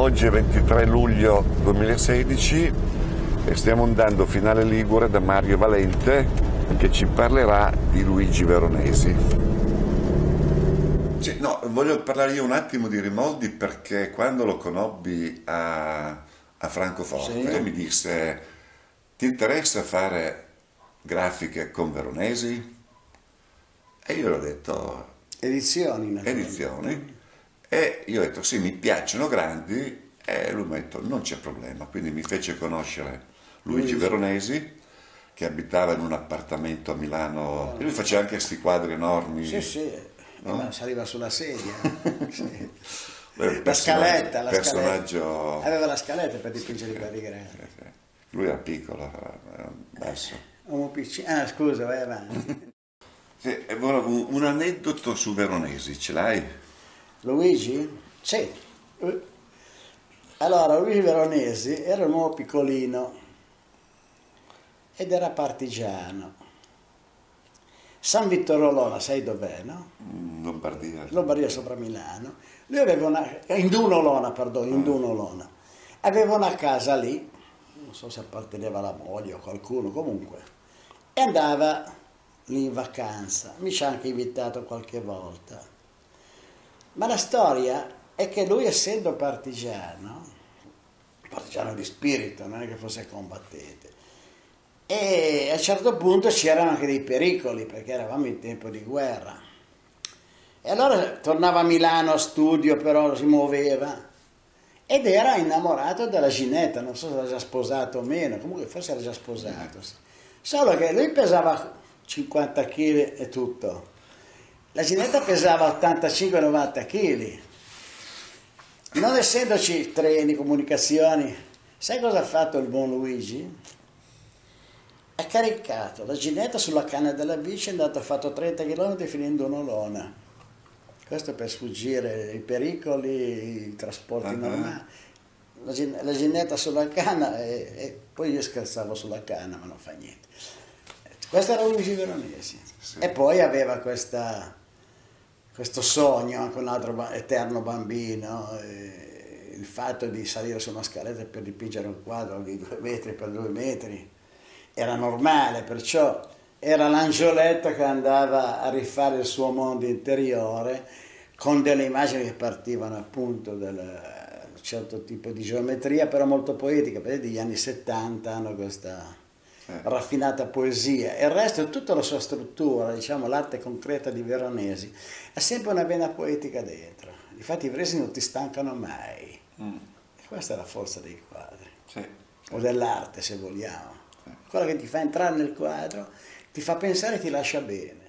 Oggi è 23 luglio 2016 e stiamo andando finale Ligure da Mario Valente che ci parlerà di Luigi Veronesi. Sì, no, voglio parlare io un attimo di Rimoldi perché quando lo conobbi a, a Francoforte Sì. mi disse ti interessa fare grafiche con Veronesi? E io gli ho detto Edizioni, naturalmente. edizioni e io ho detto sì mi piacciono grandi e lui mi ha detto non c'è problema quindi mi fece conoscere Luigi. Veronesi che abitava in un appartamento a Milano e lui faceva anche questi quadri enormi Sì, sì, No? ma saliva sulla sedia. Sì. Un La scaletta, la personaggio scaletta. Aveva la scaletta per dipingere i quadri grandi. Eh, sì. lui era piccolo era basso Uomo piccino. Ah, scusa, vai avanti. Un aneddoto su Veronesi ce l'hai? Luigi? Sì. Eh. Allora, Luigi Veronesi era un uomo piccolino ed era partigiano. San Vittoro Lona, sai dov'è, no? Lombardia Lombardia sopra Milano. Lui aveva una... in Dunolona, perdono, in Dunolona. Aveva una casa lì, non so se apparteneva alla moglie o qualcuno, comunque. E andava lì in vacanza. Mi ci ha anche invitato qualche volta. Ma la storia è che lui, essendo partigiano, partigiano di spirito, non è che fosse combattente, e a un certo punto c'erano anche dei pericoli, perché eravamo in tempo di guerra. E allora tornava a Milano a studio, però si muoveva ed era innamorato della Ginetta, non so se era già sposato o meno, comunque forse era già sposato. Solo che lui pesava 50 kg e tutto, la Ginetta pesava 85-90 kg. Non essendoci treni, comunicazioni, sai cosa ha fatto il buon Luigi? Ha caricato la Ginetta sulla canna della bici, è andato, ha fatto 30 km finendo un'olona. Questo per sfuggire i pericoli, i trasporti Ah, normali. La, gin- la Ginetta sulla canna e, e poi io scherzavo sulla canna, ma non fa niente. Questo era Luigi Veronesi. Sì. E poi aveva questa, questo sogno, anche un altro eterno bambino, il fatto di salire su una scaletta per dipingere un quadro di due metri per due metri era normale, perciò era l'angioletto che andava a rifare il suo mondo interiore con delle immagini che partivano appunto da un certo tipo di geometria, però molto poetica, perché gli anni 70 hanno questa. Raffinata poesia e il resto tutta la sua struttura, diciamo l'arte concreta di Veronesi, ha sempre una vena poetica dentro. Infatti i Veronesi non ti stancano mai. Mm, E questa è la forza dei quadri, sì. o dell'arte se vogliamo. Sì. Quello che ti fa entrare nel quadro, ti fa pensare e ti lascia bene.